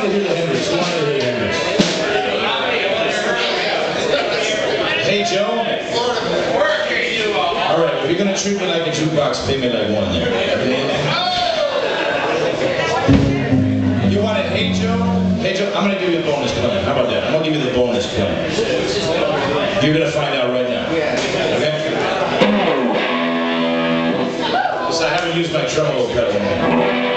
wanted to hear the Hendrix? Who wanted to hear the Hendrix? Hey Joe? All right, if you're gonna treat me like a jukebox, pay me like one there. You want it, hey Joe? Hey Joe, I'm gonna give you a bonus plan. How about that? I'm gonna give you the bonus plan. You're gonna find out right now. Okay? Because I haven't used my tremolo pedal.